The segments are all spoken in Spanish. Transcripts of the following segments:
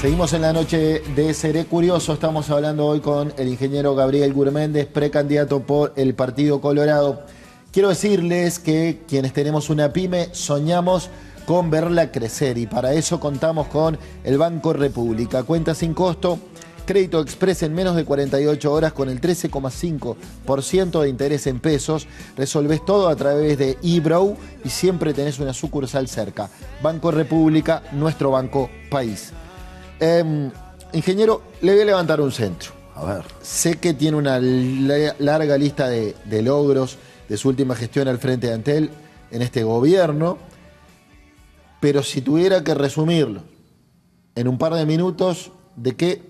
Seguimos en la noche de Seré Curioso. Estamos hablando hoy con el ingeniero Gabriel Gurméndez, precandidato por el Partido Colorado. Quiero decirles que quienes tenemos una pyme soñamos con verla crecer y para eso contamos con el Banco República. Cuenta sin costo, crédito express en menos de 48 horas con el 13,5% de interés en pesos. Resolves todo a través de eBrow y siempre tenés una sucursal cerca. Banco República, nuestro banco país. Em, ingeniero, le voy a levantar un centro. A ver. Sé que tiene una larga lista de, logros de su última gestión al frente de Antel en este gobierno, pero si tuviera que resumirlo en un par de minutos, ¿de qué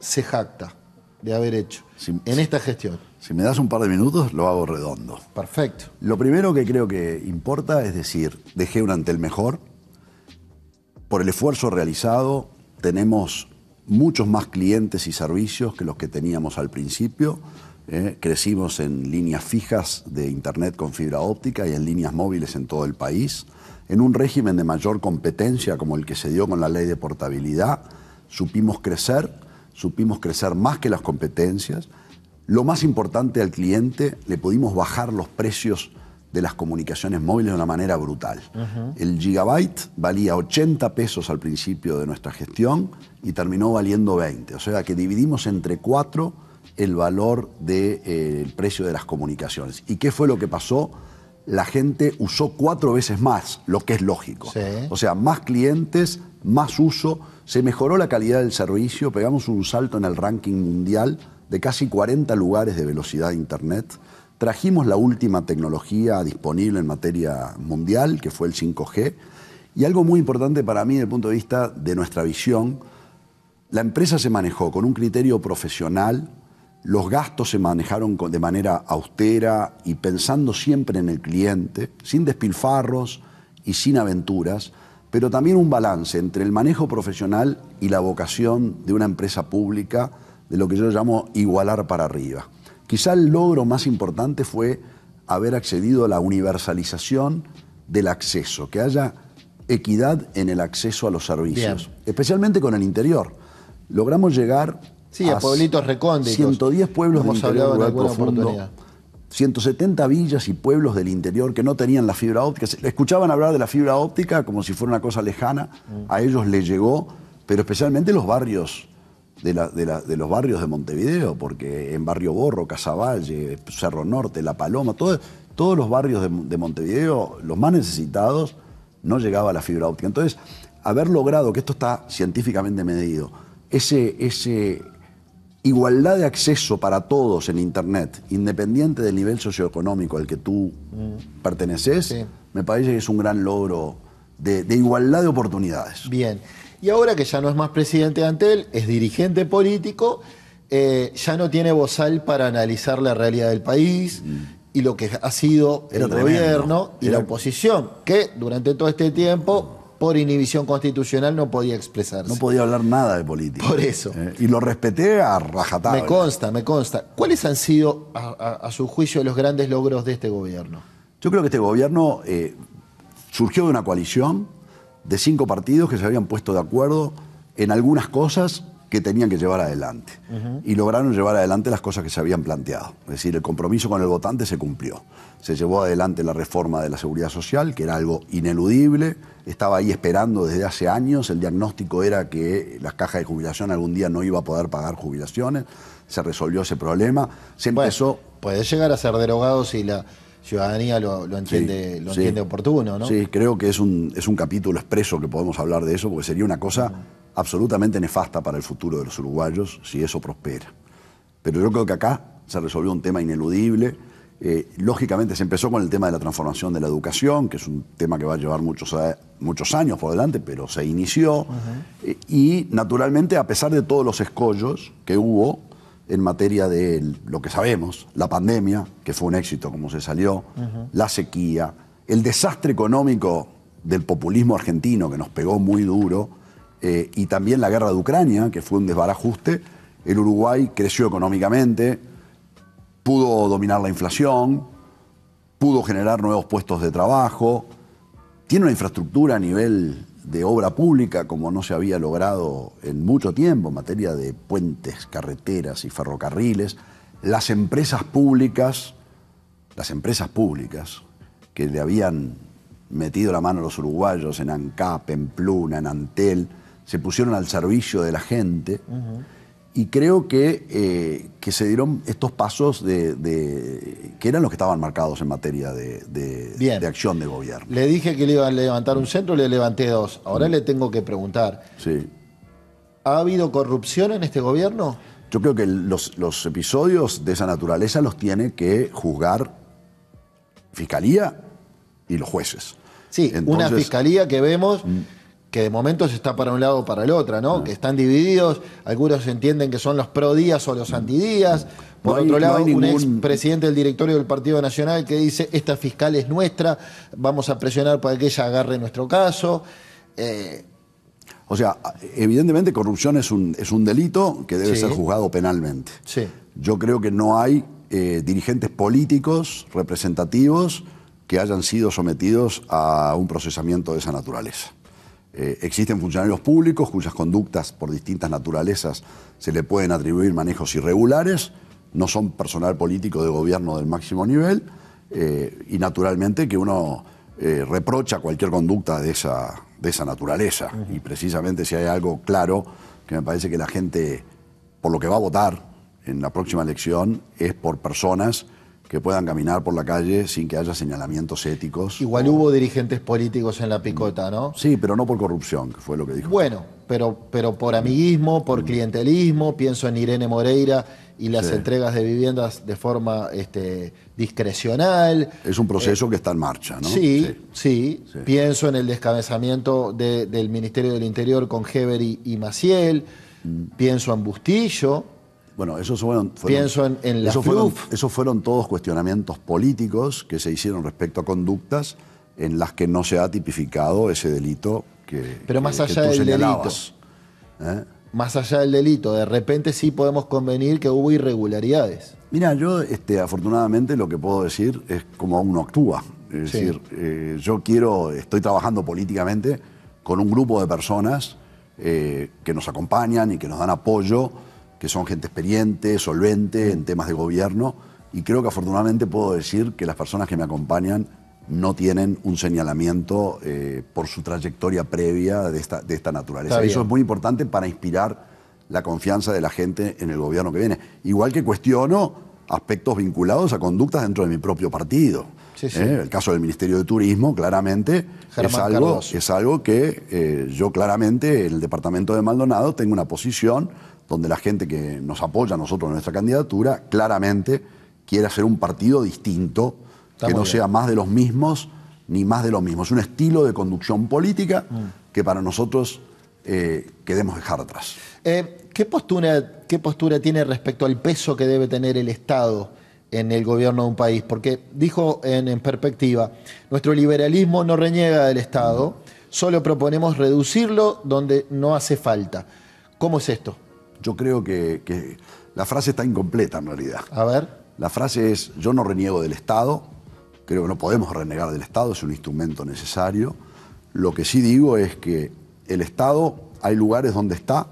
se jacta de haber hecho en esta gestión? Si me das un par de minutos, lo hago redondo. Perfecto. Lo primero que creo que importa es decir, dejé un Antel mejor por el esfuerzo realizado, tenemos muchos más clientes y servicios que los que teníamos al principio. ¿eh? crecimos en líneas fijas de Internet con fibra óptica y en líneas móviles en todo el país. En un régimen de mayor competencia como el que se dio con la ley de portabilidad, supimos crecer, supimos crecer más que las competencias. Lo más importante al cliente, le pudimos bajar los precios de las comunicaciones móviles de una manera brutal. El gigabyte valía 80 pesos al principio de nuestra gestión y terminó valiendo 20. O sea que dividimos entre cuatro el valor del eh, precio de las comunicaciones. ¿Y qué fue lo que pasó? La gente usó cuatro veces más, lo que es lógico. O sea, más clientes, más uso, se mejoró la calidad del servicio, pegamos un salto en el ranking mundial de casi 40 lugares de velocidad de Internet. Trajimos la última tecnología disponible en materia mundial, que fue el 5G. Y algo muy importante para mí desde el punto de vista de nuestra visión, la empresa se manejó con un criterio profesional, los gastos se manejaron de manera austera y pensando siempre en el cliente, sin despilfarros y sin aventuras, pero también un balance entre el manejo profesional y la vocación de una empresa pública, de lo que yo llamo igualar para arriba. Quizá el logro más importante fue haber accedido a la universalización del acceso, que haya equidad en el acceso a los servicios, especialmente con el interior. Logramos llegar sí, a, pueblitos recónditos. 110 pueblos del interior profundo, 170 villas y pueblos del interior que no tenían la fibra óptica. Escuchaban hablar de la fibra óptica como si fuera una cosa lejana, mm. a ellos les llegó, pero especialmente los barrios de, los barrios de Montevideo, porque en Barrio Borro, Casaballe, Cerro Norte, La Paloma, todos los barrios de, Montevideo, los más necesitados, no llegaba la fibra óptica. Entonces, haber logrado, que esto está científicamente medido, ese, ese igualdad de acceso para todos en Internet, independiente del nivel socioeconómico al que tú mm. perteneces, me parece que es un gran logro de, de igualdad de oportunidades. Bien. Y ahora que ya no es más presidente de Antel, es dirigente político, eh, ya no tiene bozal para analizar la realidad del país mm. y lo que ha sido el gobierno y la oposición, que durante todo este tiempo por inhibición constitucional no podía expresarse. No podía hablar nada de política. Por eso. Eh, y lo respeté a rajatabla. Me consta, me consta. ¿Cuáles han sido, a, su juicio, los grandes logros de este gobierno? Yo creo que este gobierno eh, surgió de una coalición de cinco partidos que se habían puesto de acuerdo en algunas cosas que tenían que llevar adelante. Y lograron llevar adelante las cosas que se habían planteado. Es decir, el compromiso con el votante se cumplió. Se llevó adelante la reforma de la seguridad social, que era algo ineludible. Estaba ahí esperando desde hace años. El diagnóstico era que las cajas de jubilación algún día no iba a poder pagar jubilaciones. Se resolvió ese problema. Se empezó. puede llegar a ser derogado si la ciudadanía lo, entiende, lo entiende oportuno, ¿no? Sí, creo que es un, es un capítulo expreso que podemos hablar de eso, porque sería una cosa absolutamente nefasta para el futuro de los uruguayos si eso prospera. Pero yo creo que acá se resolvió un tema ineludible. Eh, lógicamente se empezó con el tema de la transformación de la educación, que es un tema que va a llevar muchos, muchos años por delante, pero se inició. Eh, y naturalmente, a pesar de todos los escollos que hubo, en materia de lo que sabemos, la pandemia, que fue un éxito como se salió, la sequía, el desastre económico del populismo argentino que nos pegó muy duro, eh, y también la guerra de Ucrania, que fue un desbarajuste, el Uruguay creció económicamente, pudo dominar la inflación, pudo generar nuevos puestos de trabajo, tiene una infraestructura a nivel de obra pública como no se había logrado en mucho tiempo en materia de puentes, carreteras y ferrocarriles. Las empresas públicas, las empresas públicas que le habían metido la mano a los uruguayos en ANCAP, en Pluna, en Antel, se pusieron al servicio de la gente. Y creo que, eh, que, se dieron estos pasos de, que eran los que estaban marcados en materia de, de, acción de gobierno. Le dije que le iba a levantar un centro, le levanté dos. Ahora mm. le tengo que preguntar. Sí. ¿Ha habido corrupción en este gobierno? Yo creo que los, los episodios de esa naturaleza los tiene que juzgar Fiscalía y los jueces. Sí, una fiscalía que vemos mm. Que de momento se está para un lado o para el otro, ¿no? Ah. Que están divididos, algunos entienden que son los pro días o los antidías. Por otro lado, un ex presidente del directorio del Partido Nacional que dice, esta fiscal es nuestra, vamos a presionar para que ella agarre nuestro caso. Eh, o sea, evidentemente corrupción es un, es un delito que debe ser juzgado penalmente. Sí. Yo creo que no hay eh, dirigentes políticos representativos que hayan sido sometidos a un procesamiento de esa naturaleza. Eh, existen funcionarios públicos cuyas conductas por distintas naturalezas se le pueden atribuir manejos irregulares, no son personal político de gobierno del máximo nivel eh, y naturalmente que uno eh, reprocha cualquier conducta de esa, de esa naturaleza. Y precisamente si hay algo claro que me parece que la gente, por lo que va a votar en la próxima elección, es por personas que puedan caminar por la calle sin que haya señalamientos éticos. Igual hubo dirigentes políticos en la picota, ¿no? Sí, pero no por corrupción, que fue lo que dijo. Bueno, pero, pero por amiguismo, por clientelismo, pienso en Irene Moreira y las entregas de viviendas de forma este, discrecional. Es un proceso eh, que está en marcha, ¿no? Sí, sí. Pienso en el descabezamiento del Ministerio del Interior con Heber y, Maciel. Mm. Pienso en Bustillo. Bueno, esos fueron, Pienso en, la esos fueron, esos fueron todos cuestionamientos políticos que se hicieron respecto a conductas en las que no se ha tipificado ese delito que Pero más allá del delito. ¿eh? Más allá del delito, de repente sí podemos convenir que hubo irregularidades. Mira, yo este, afortunadamente lo que puedo decir es cómo uno actúa. Es decir, eh, yo quiero, estoy trabajando políticamente con un grupo de personas eh, que nos acompañan y que nos dan apoyo que son gente experiente, solvente en temas de gobierno, y creo que afortunadamente puedo decir que las personas que me acompañan no tienen un señalamiento eh, por su trayectoria previa de esta, de esta naturaleza. Eso es muy importante para inspirar la confianza de la gente en el gobierno que viene. Igual que cuestiono aspectos vinculados a conductas dentro de mi propio partido. ¿Eh? El caso del Ministerio de Turismo, claramente, es algo, es algo, que eh, yo claramente, el departamento de Maldonado, tengo una posición donde la gente que nos apoya a nosotros en nuestra candidatura claramente quiere hacer un partido distinto, que no sea más de los mismos ni más de lo mismo. Es un estilo de conducción política mm. que para nosotros eh, queremos dejar atrás. Eh, ¿qué, postura, ¿Qué postura tiene respecto al peso que debe tener el Estado en el gobierno de un país? Porque dijo en, en perspectiva, nuestro liberalismo no reniega del Estado, solo proponemos reducirlo donde no hace falta. ¿Cómo es esto? Yo creo que, la frase está incompleta en realidad. A ver. La frase es, yo no reniego del Estado, creo que no podemos renegar del Estado, es un instrumento necesario. Lo que sí digo es que el Estado, hay lugares donde está,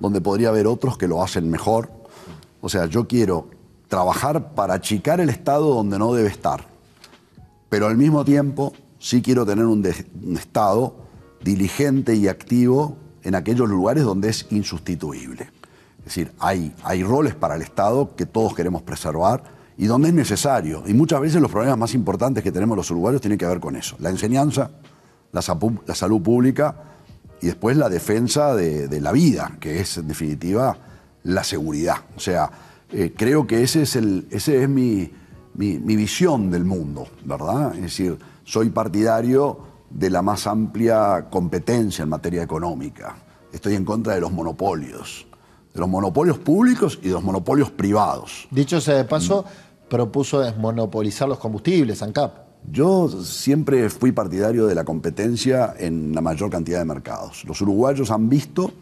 donde podría haber otros que lo hacen mejor. O sea, yo quiero trabajar para achicar el Estado donde no debe estar, pero al mismo tiempo sí quiero tener un, un Estado diligente y activo en aquellos lugares donde es insustituible. Es decir, hay, roles para el Estado que todos queremos preservar y donde es necesario. Y muchas veces los problemas más importantes que tenemos los uruguayos tienen que ver con eso. La enseñanza, la, salud pública y después la defensa de, la vida, que es en definitiva la seguridad. O sea, eh, creo que ese es, mi, mi, visión del mundo, ¿verdad? Es decir, soy partidario de la más amplia competencia en materia económica. Estoy en contra de los monopolios de los monopolios públicos y de los monopolios privados. Dicho sea de paso, propuso desmonopolizar los combustibles, ANCAP. Yo siempre fui partidario de la competencia en la mayor cantidad de mercados. Los uruguayos han visto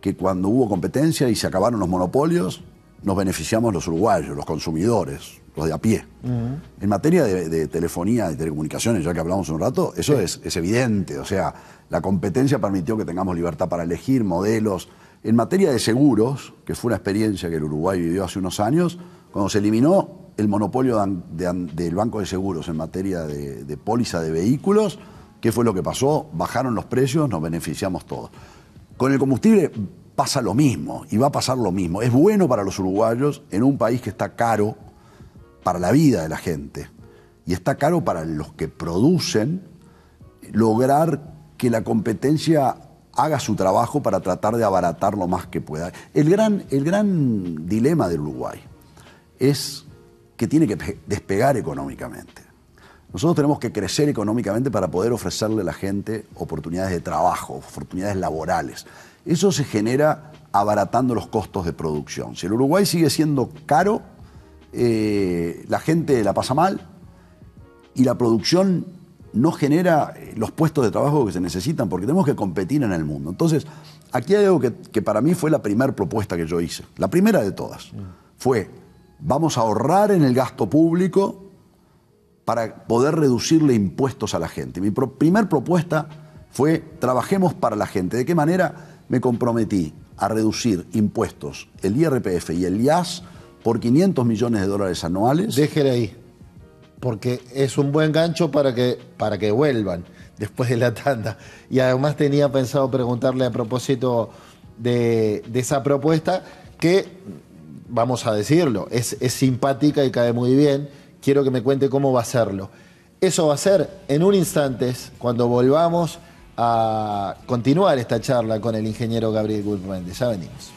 que cuando hubo competencia y se acabaron los monopolios, nos beneficiamos los uruguayos, los consumidores, los de a pie. En materia de, telefonía y telecomunicaciones, ya que hablamos un rato, eso es, es evidente. O sea, la competencia permitió que tengamos libertad para elegir modelos. En materia de seguros, que fue una experiencia que el Uruguay vivió hace unos años, cuando se eliminó el monopolio del Banco de Seguros en materia de, de póliza de vehículos, ¿qué fue lo que pasó? Bajaron los precios, nos beneficiamos todos. Con el combustible pasa lo mismo y va a pasar lo mismo. Es bueno para los uruguayos en un país que está caro para la vida de la gente y está caro para los que producen lograr que la competencia haga su trabajo para tratar de abaratar lo más que pueda. El gran, el gran dilema del Uruguay es que tiene que despegar económicamente. Nosotros tenemos que crecer económicamente para poder ofrecerle a la gente oportunidades de trabajo, oportunidades laborales. Eso se genera abaratando los costos de producción. Si el Uruguay sigue siendo caro, eh, la gente la pasa mal y la producción no genera eh, los puestos de trabajo que se necesitan porque tenemos que competir en el mundo. Entonces, aquí hay algo que, que para mí fue la primera propuesta que yo hice, la primera de todas, fue vamos a ahorrar en el gasto público para poder reducirle impuestos a la gente. Mi primera propuesta fue trabajemos para la gente. ¿De qué manera? Me comprometí a reducir impuestos, el IRPF y el IAS por 500 millones de dólares anuales. Déjele ahí, porque es un buen gancho para que, para que vuelvan después de la tanda. Y además tenía pensado preguntarle a propósito de, esa propuesta que, vamos a decirlo, es, es simpática y cae muy bien quiero que me cuente cómo va a hacerlo. Eso va a ser en un instante cuando volvamos a continuar esta charla con el ingeniero Gabriel Guzmán. Ya venimos.